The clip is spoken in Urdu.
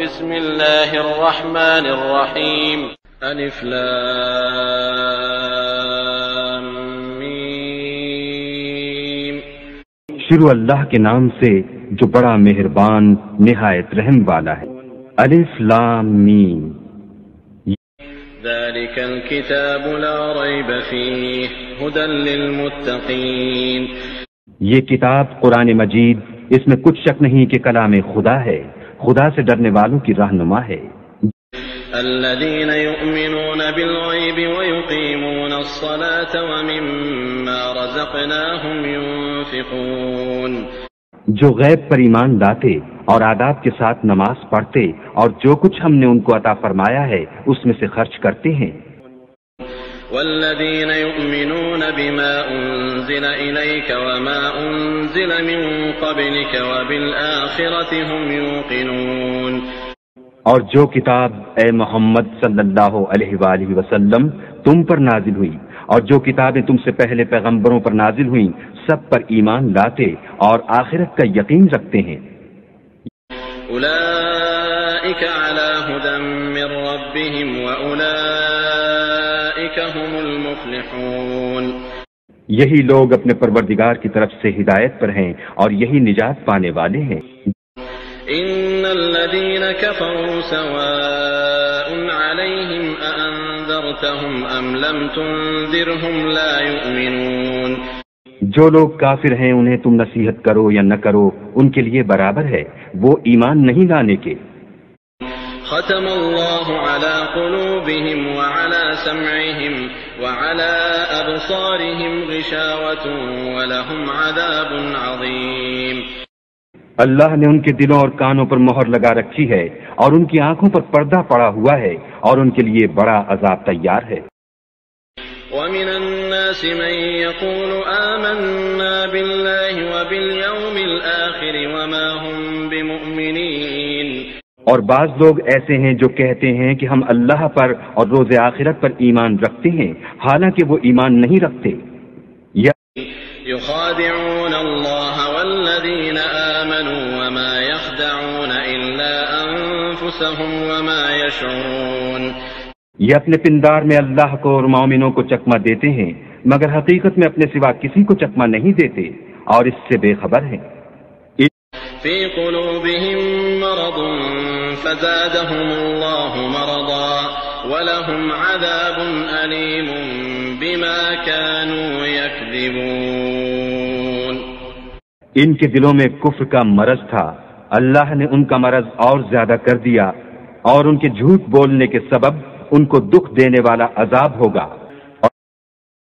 بسم الله الرحمن الرحيم. ألف لام شروع اللہ کے نام سے جو بڑا مہربان نہایت رحم والا ہے. الف لام میم ذلك الكتاب لا ريب فيه هدى للمتقين. یہ کتاب قرآن مجید اس میں کچھ شک نہیں کہ کلام خدا ہے. خدا سے ڈرنے والوں کی رہنما ہے۔ الذين يؤمنون بالغيب ويقيمون الصلاة ومما رزقناهم ينفقون۔ جو غیب پر ایمان لاتے اور آداب کے ساتھ نماز پڑھتے اور جو کچھ ہم نے ان کو عطا فرمایا ہے اس میں سے خرچ کرتے ہیں۔ والذين يؤمنون بما أنزل إليك وما أنزل من قبلك وبالآخرة هم يوقنون. اور جو کتاب اے محمد صلی اللہ علیہ وآلہ وسلم تم پر نازل ہوئی اور جو کتابیں تم سے پہلے پیغمبروں پر نازل ہوئیں سب پر ایمان لاتے اور آخرت کا یقین رکھتے ہیں۔ أولئك على هدى من ربهم وأولئك هم المفلحون. یہی لوگ اپنے پروردگار کی طرف سے ہدایت پر ہیں اور یہی نجات پانے والے ہیں۔ إن الذين كفروا سواء عليهم أأنذرتهم أم لم تنذرهم لا يؤمنون. جو لوگ کافر ہیں انہیں تم نصیحت کرو یا نہ کرو ان کے لیے برابر ہے۔ وہ ایمان نہیں لانے کے۔ ختم الله على قلوبهم وعلى سمعهم وعلى أبصارهم غشاوة ولهم عذاب عظيم. اللہ نے ان کے دلوں اور کانوں پر مہر لگا رکھی ہے اور ان کی آنکھوں پر پردہ پڑا ہوا ہے اور ان کے لیے بڑا عذاب تیار ہے۔ ومن الناس من يقول آمنا بالله وباليوم الآخر وما هم بمؤمنين. اور بعض لوگ ایسے ہیں جو کہتے ہیں کہ ہم اللہ پر اور روز آخرت پر ایمان رکھتے ہیں حالانکہ وہ ایمان نہیں رکھتے۔ یا يخادعون الله والذين آمنوا وما يخدعون إلا أنفسهم وما يشعرون یہ اپنے پندار میں اللہ کو اور مومنوں کو چکما دیتے ہیں مگر حقیقت میں اپنے سوا کسی کو چکما نہیں دیتے اور اس سے بے خبر ہیں۔ في قلوبهم مرض فزادهم الله مرضا ولهم عذاب أليم بما كانوا يكذبون. ان کے دلوں میں کفر کا مرض تھا۔ اللہ نے ان کا مرض اور زیادہ کر دیا اور ان کے جھوٹ بولنے کے سبب ان کو دکھ دینے والا عذاب ہوگا۔